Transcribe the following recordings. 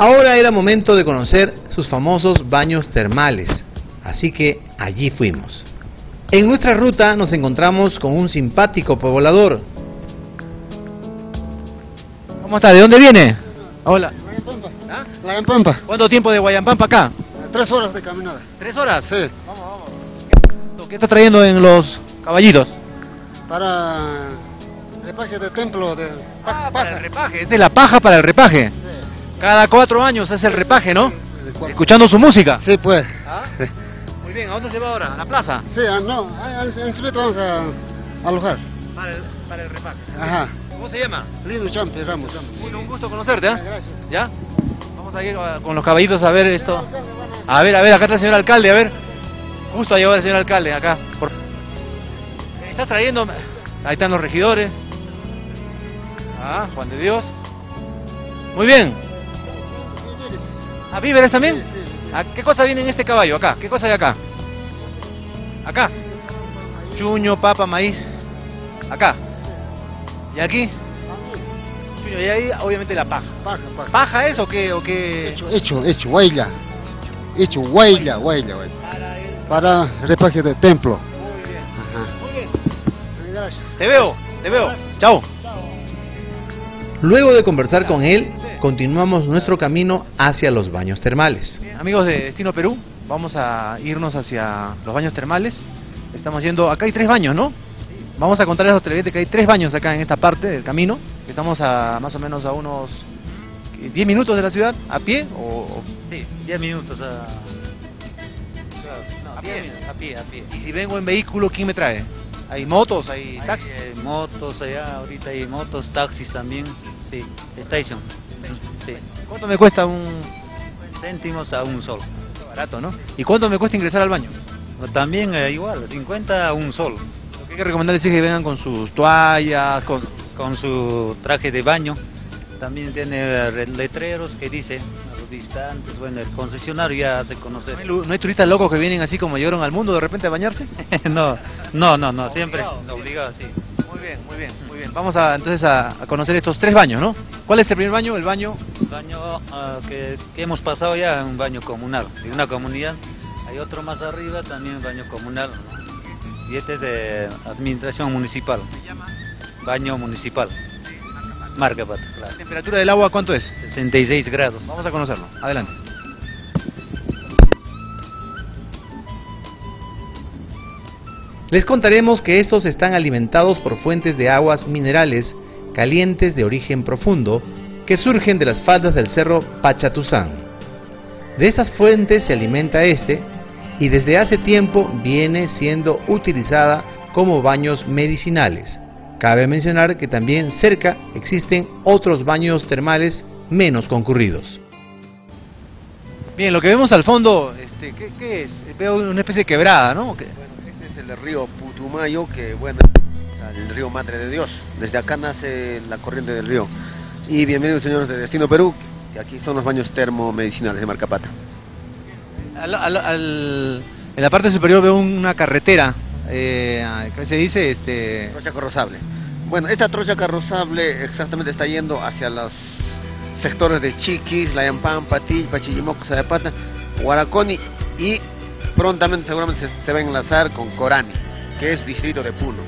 Ahora era momento de conocer sus famosos baños termales, así que allí fuimos. En nuestra ruta nos encontramos con un simpático poblador. ¿Cómo está? ¿De dónde viene? Hola. ¿Ah? La Pampa. ¿Cuánto tiempo de Guayampampa acá? Tres horas de caminada. ¿Tres horas? Sí. Vamos, vamos. ¿Qué está trayendo en los caballitos? Para repaje de templo de Ah, para el repaje. Es la paja para el repaje. Cada cuatro años es el repaje, ¿no? Escuchando su música. Sí, pues. ¿Ah? Muy bien, ¿a dónde se va ahora? ¿A la plaza? Sí, ah, no, en Silvito vamos a alojar. Para el, para el repaje. Ajá. ¿Cómo se llama? Lino Champi, Ramos. Bueno, un gusto conocerte. Ah, Gracias. ¿Ya? Vamos a ir con los caballitos a ver esto. A ver, a ver, acá está el señor alcalde, a ver. Justo ha llegado el señor alcalde, acá. Por... Está trayendo... Ahí están los regidores. Ah, Juan de Dios. Muy bien. ¿A víveres también? Sí, sí. ¿A ¿Qué cosa viene en este caballo? Acá. ¿Qué cosa hay acá? Acá. Chuño, papa, maíz. Acá. ¿Y aquí? Chuño, y ahí obviamente la paja. Paja, paja. ¿Paja es o qué? O qué? Hecho, hecho, hecho, huella. Hecho, huella, huella, huella. Para el- Para repaje de templo. Muy bien. Ajá. Muy bien. Gracias. Te veo, te veo. Chao. Luego de conversar con él, continuamos nuestro camino hacia los baños termales. Amigos de Destino Perú, vamos a irnos hacia los baños termales. Estamos yendo, acá hay tres baños, ¿no? Vamos a contarles a los televidentes que hay tres baños acá en esta parte del camino. Estamos a más o menos a unos ¿qué, 10 minutos de la ciudad, a pie o, Sí, 10 minutos a... No, A pie. 10 minutos, a pie, a pie. y si vengo en vehículo, ¿quién me trae? ¿Hay motos, hay Hay, taxis? eh, motos allá, ahorita hay motos, taxis también. Sí, station. Sí, ¿Cuánto me cuesta un céntimos a un sol. barato, no? ¿Y cuánto me cuesta ingresar al baño? También eh, igual, 50 a un sol. Lo que hay que recomendarles es que vengan con sus toallas, con... Con su traje de baño. También tiene eh, re- letreros que dice a los distantes. Bueno, el concesionario ya hace conocer. ¿No hay, no hay turistas locos que vienen así como llegaron al mundo de repente a bañarse? no, no, no, no, siempre Obligado. obligado, sí. Muy bien, muy bien, muy bien. Vamos a, entonces a, a conocer estos tres baños, ¿no? ¿Cuál es el primer baño? El baño... baño ah, que, que hemos pasado ya, un baño comunal, de una comunidad. Hay otro más arriba, también un baño comunal. Y este es de administración municipal, baño municipal. Marcapat, ¿La claro. temperatura del agua cuánto es? 66 grados. Vamos a conocerlo. Adelante. Les contaremos que estos están alimentados por fuentes de aguas minerales calientes de origen profundo que surgen de las faldas del cerro Pachatuzán. De estas fuentes se alimenta este y desde hace tiempo viene siendo utilizada como baños medicinales. Cabe mencionar que también cerca existen otros baños termales menos concurridos. Bien, lo que vemos al fondo, este, ¿qué, qué es? Veo una especie de quebrada, ¿no? Bueno, este es el río Putumayo, que bueno, el río Madre de Dios. Desde acá nace la corriente del río. Y bienvenidos señores de Destino Perú, que aquí son los baños termomedicinales de Marcapata. Al- al- al- en la parte superior veo una carretera, eh, ¿qué se dice? Este, Trocha carrozable. Bueno, esta trocha carrozable exactamente está yendo hacia los sectores de Chiquis, Layampampa, Tilpa, Chillimoco, Sayapata, Huaraconi y prontamente seguramente se, se va a enlazar con Corani, que es distrito de Puno.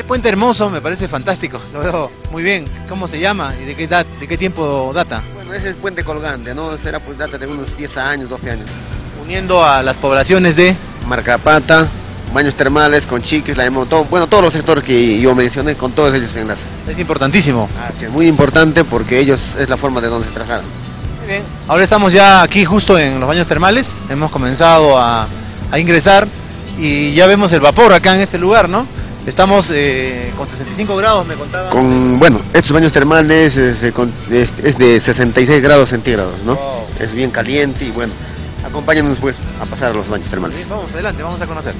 Este puente hermoso me parece fantástico, lo veo muy bien. ¿Cómo se llama y de qué, dat- de qué tiempo data? Bueno, ese es puente colgante, ¿no? Será pues data de unos 10 años, 12 años. Uniendo a las poblaciones de... Marcapata, baños termales con Chiquis, la todo, bueno, todos los sectores que yo mencioné, con todos ellos se enlazan. Es importantísimo. Así es, muy importante porque ellos es la forma de donde se trasladan. Muy bien. Ahora estamos ya aquí justo en los baños termales, hemos comenzado a, a ingresar y ya vemos el vapor acá en este lugar, ¿no? Estamos eh, con 65 grados, me contaban. Con, bueno, estos baños termales es es- es de 66 grados centígrados, ¿no? Wow. Es bien caliente y bueno, acompáñanos pues a pasar a los baños termales. Bien, vamos adelante, vamos a conocer.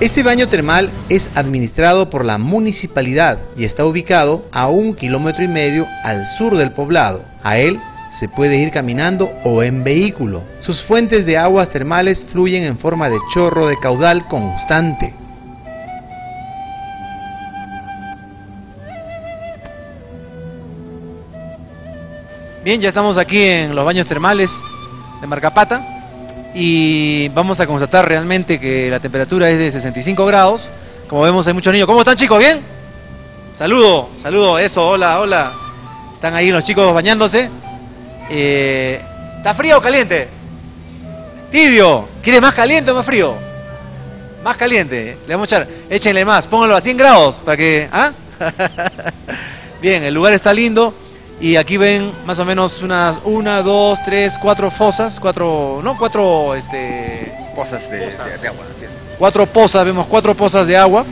Este baño termal es administrado por la municipalidad y está ubicado a un kilómetro y medio al sur del poblado. A él se puede ir caminando o en vehículo. Sus fuentes de aguas termales fluyen en forma de chorro de caudal constante. Bien, ya estamos aquí en los baños termales de Marcapata y vamos a constatar realmente que la temperatura es de 65 grados. Como vemos hay muchos niños. ¿Cómo están chicos? ¿Bien? Saludo, saludo, eso, hola, hola. Están ahí los chicos bañándose. Eh, ¿Está frío o caliente? Tibio. ¿Quieres más caliente o más frío? Más caliente. Le vamos a echar. Échenle más. Pónganlo a 100 grados para que... ¿Ah? Bien, el lugar está lindo. Y aquí ven más o menos unas una, dos, tres, cuatro fosas, cuatro, no, cuatro, este, Pozas de, Pozas. de- de agua. es. cuatro pozas, vemos cuatro pozas de agua.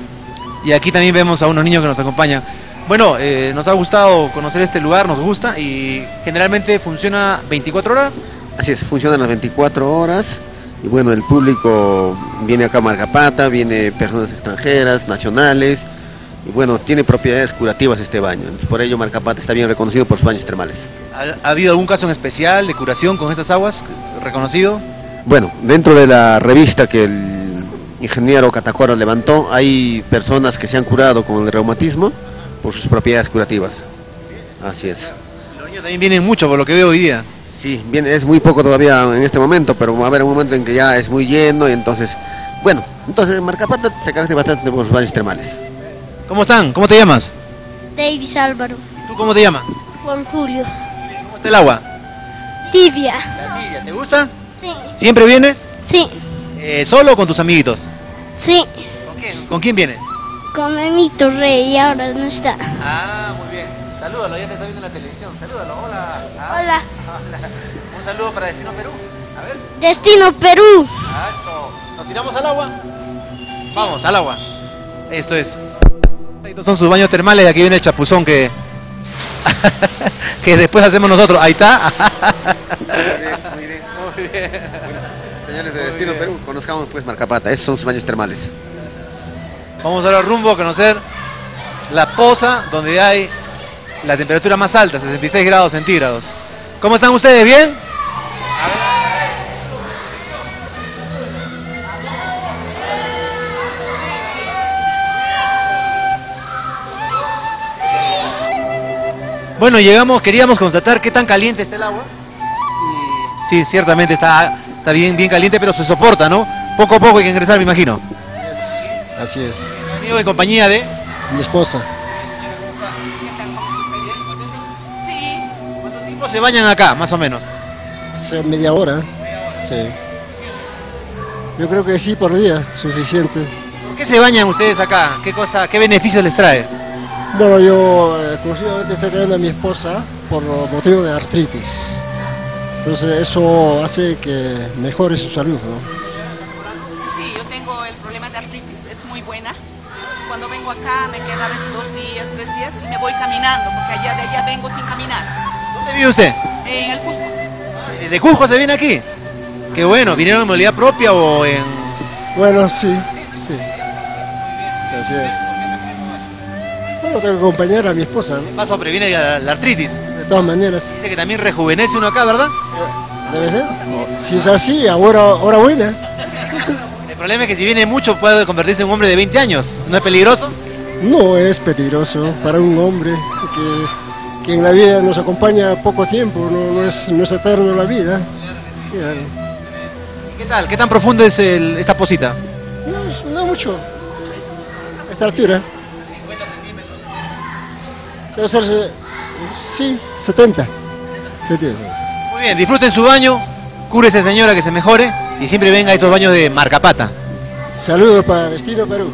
Y aquí también vemos a unos niños que nos acompañan. Bueno, eh, nos ha gustado conocer este lugar, nos gusta y generalmente funciona 24 horas. Así es, funcionan las 24 horas y bueno, el público viene acá a Marcapata, viene personas extranjeras, nacionales y bueno, tiene propiedades curativas este baño. Por ello Marcapata está bien reconocido por sus baños termales. ¿Ha, ha habido algún caso en especial de curación con estas aguas reconocido? Bueno, dentro de la revista que el ingeniero Catacora levantó, hay personas que se han curado con el reumatismo por sus propiedades curativas. Así es. Los niños también vienen mucho por lo que veo hoy día. Sí, bien, es muy poco todavía en este momento, pero va a haber un momento en que ya es muy lleno y entonces, bueno, entonces Marcapata se caracteriza bastante por sus baños termales. ¿Cómo están? ¿Cómo te llamas? Davis Álvaro, ¿Tú cómo te llamas? Juan Julio, ¿Cómo está el agua? Tibia. La tibia, ¿te gusta? Sí, ¿Siempre vienes? sí, Eh, ¿Solo o con tus amiguitos? sí. ¿Con quién? ¿Con quién vienes? Con Memito Rey y ahora no está. Ah, muy bien. Salúdalo, ya te está viendo en la televisión. Salúdalo, hola. Ah, Hola. hola. Un saludo para Destino Perú. A ver. Destino Perú. Eso. ¿Nos tiramos al agua? Vamos, al agua. Esto es. Estos son sus baños termales y aquí viene el chapuzón que. que después hacemos nosotros. Ahí está. muy bien. Muy bien. Señores de Muy Destino bien. Perú, conozcamos pues Marcapata, esos son sus baños termales. Vamos ahora rumbo a conocer la poza donde hay la temperatura más alta, 66 grados centígrados. ¿Cómo están ustedes? ¿Bien? Bueno, llegamos, queríamos constatar qué tan caliente está el agua. Y sí, ciertamente está, está bien, bien caliente, pero se soporta, ¿no? Poco a poco hay que ingresar, me imagino. Así es. Amigo en compañía de... Mi esposa. ¿Cuánto tiempo se bañan acá, más o menos? Media hora. Sí. Yo creo que sí por día, suficiente. ¿Por qué se bañan ustedes acá? ¿Qué cosa, qué beneficios les trae? Bueno, yo eh, exclusivamente estoy trayendo a mi esposa por motivo de artritis. Entonces eso hace que mejore su salud, ¿no? Sí, yo tengo el problema de artritis, es muy buena. Cuando vengo acá me quedo a veces dos días, tres días y me voy caminando, porque allá de allá vengo sin caminar. ¿Dónde vive usted? En el Cusco. ¿De Cusco se viene aquí? Qué bueno, ¿vinieron en movilidad propia o en...? Bueno, sí, sí. Sí, Así es. Bueno, tengo que acompañar a mi esposa, ¿no? Paso previene la, la artritis. De todas maneras. Dice que también rejuvenece uno acá, ¿verdad? ¿Debe ser? Si es así, ahora, ahora buena. El problema es que si viene mucho puede convertirse en un hombre de 20 años. ¿No es peligroso? No es peligroso para un hombre que, que en la vida nos acompaña poco tiempo, no, no es, no es eterno la vida. ¿Qué tal? ¿Qué tan profundo es el- esta posita? No, no mucho. Esta altura. Debe ser, sí, 70. 70. Muy bien, disfruten su baño, cúrese señora que se mejore y siempre venga a estos baños de Marcapata. Saludos para Destino Perú.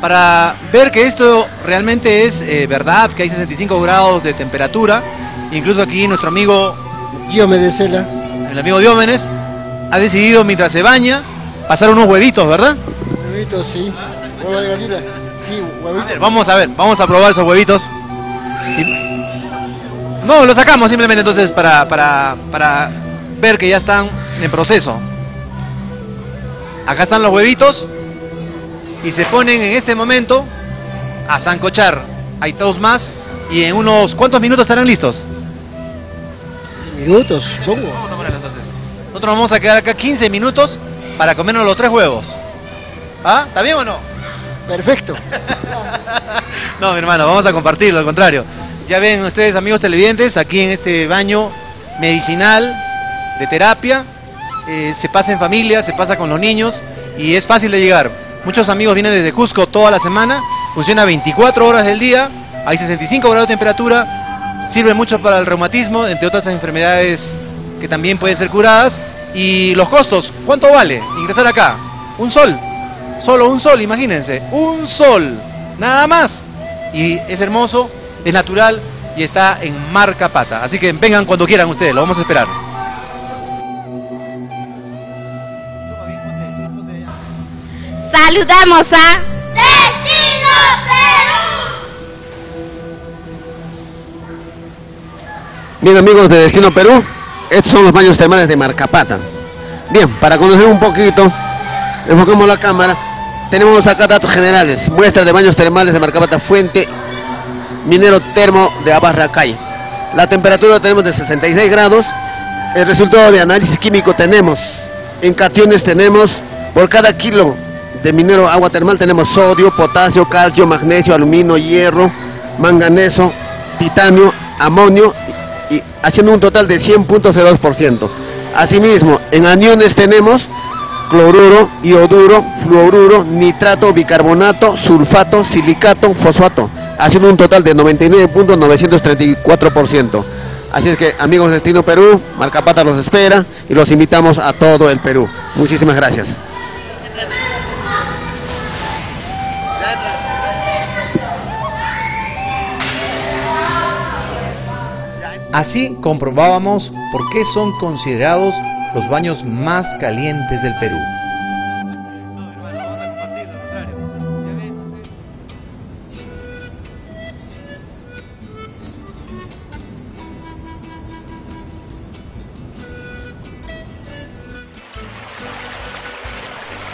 Para ver que esto realmente es eh, verdad, que hay 65 grados de temperatura, incluso aquí nuestro amigo, Yo me desela. el amigo Diómenes, ha decidido mientras se baña pasar unos huevitos, ¿verdad? Huevitos, sí. Huevo de gallina. Sí, A huevitos. ver, vamos a ver, vamos a probar esos huevitos. No, los sacamos simplemente entonces para, para, para ver que ya están en proceso. Acá están los huevitos y se ponen en este momento a zancochar. Hay dos más y en unos cuántos minutos estarán listos. Minutos, supongo. Vamos a ponerlo entonces. Nosotros vamos a quedar acá 15 minutos para comernos los tres huevos. ¿Ah? ¿Está bien o no? Perfecto. no, mi hermano, vamos a compartirlo, al contrario. Ya ven ustedes, amigos televidentes, aquí en este baño medicinal de terapia, eh, se pasa en familia, se pasa con los niños y es fácil de llegar. Muchos amigos vienen desde Cusco toda la semana, funciona 24 horas del día, hay 65 grados de temperatura, sirve mucho para el reumatismo, entre otras enfermedades que también pueden ser curadas. Y los costos, ¿cuánto vale ingresar acá? Un sol, solo un sol, imagínense, un sol, nada más. Y es hermoso, es natural y está en marca pata. Así que vengan cuando quieran ustedes, lo vamos a esperar. Saludamos a Destino Perú. Bien amigos de Destino Perú, estos son los baños termales de Marcapata. Bien, para conocer un poquito, enfocamos la cámara, tenemos acá datos generales, muestras de baños termales de Marcapata, fuente minero termo de Abarracay. La temperatura tenemos de 66 grados, el resultado de análisis químico tenemos, en cationes tenemos, por cada kilo de minero agua termal tenemos sodio, potasio, calcio, magnesio, aluminio, hierro, manganeso, titanio, amonio y haciendo un total de 100.02%. Asimismo, en aniones tenemos cloruro, ioduro, fluoruro, nitrato, bicarbonato, sulfato, silicato, fosfato, haciendo un total de 99.934%. Así es que, amigos de Destino Perú, Marcapata los espera y los invitamos a todo el Perú. Muchísimas gracias. Así comprobábamos por qué son considerados los baños más calientes del Perú.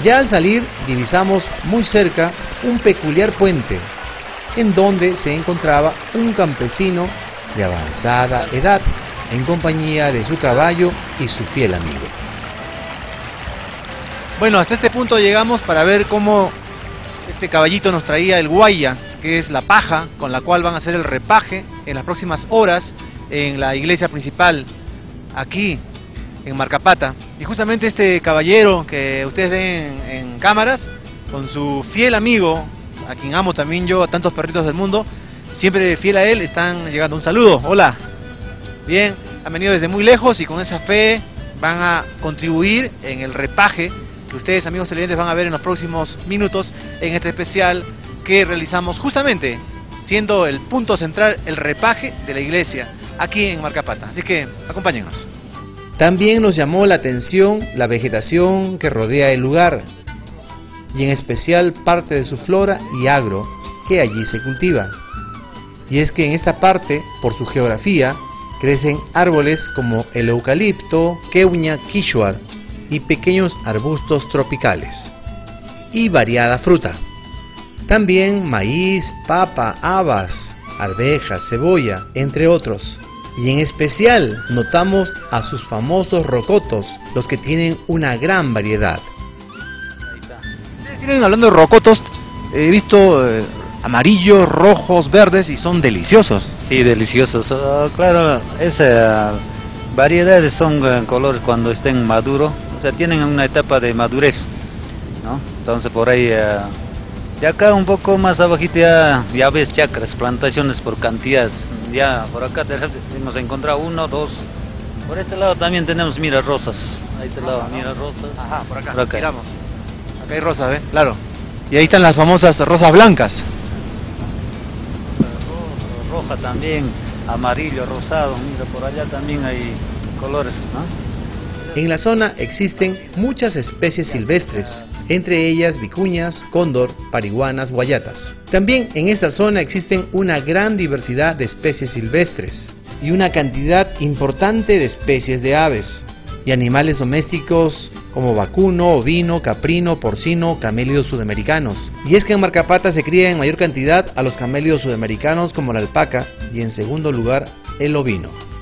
Ya al salir divisamos muy cerca un peculiar puente en donde se encontraba un campesino de avanzada edad en compañía de su caballo y su fiel amigo. Bueno, hasta este punto llegamos para ver cómo este caballito nos traía el guaya, que es la paja con la cual van a hacer el repaje en las próximas horas en la iglesia principal aquí en Marcapata. Y justamente este caballero que ustedes ven en cámaras, con su fiel amigo, a quien amo también yo, a tantos perritos del mundo, siempre fiel a él, están llegando. Un saludo, hola. Bien, han venido desde muy lejos y con esa fe van a contribuir en el repaje que ustedes, amigos televidentes, van a ver en los próximos minutos en este especial que realizamos justamente siendo el punto central el repaje de la iglesia aquí en Marcapata. Así que acompáñenos. También nos llamó la atención la vegetación que rodea el lugar y en especial parte de su flora y agro que allí se cultiva. Y es que en esta parte, por su geografía, crecen árboles como el eucalipto, queuña quichuar y pequeños arbustos tropicales. Y variada fruta. También maíz, papa, habas, arvejas, cebolla, entre otros. Y en especial notamos a sus famosos rocotos, los que tienen una gran variedad. Hablando de rocotos, he visto eh, amarillos, rojos, verdes y son deliciosos. Sí, deliciosos. Ah, claro, esas variedades son eh, colores cuando estén maduros, o sea, tienen una etapa de madurez, ¿no? Entonces por ahí, eh, de acá un poco más abajito ya, ya ves chacras, plantaciones por cantidades. Ya por acá hemos encontrado uno, dos. Por este lado también tenemos mira rosas. Ahí este lado, mira rosas. Ajá, por acá, Por acá. miramos. Acá hay rosas, ¿ves? Claro. Y ahí están las famosas rosas blancas. Roja también, amarillo, rosado, mira por allá también hay colores, ¿no? En la zona existen muchas especies silvestres, entre ellas vicuñas, cóndor, parihuanas, guayatas. También en esta zona existen una gran diversidad de especies silvestres y una cantidad importante de especies de aves y animales domésticos como vacuno, ovino, caprino, porcino, camélidos sudamericanos. Y es que en Marcapata se cría en mayor cantidad a los camélidos sudamericanos como la alpaca y en segundo lugar el ovino.